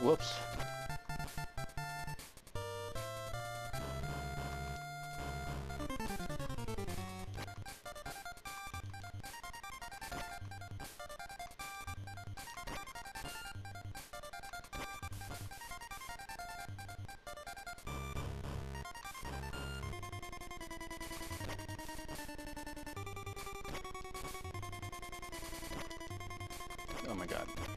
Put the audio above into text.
Whoops. Oh my god.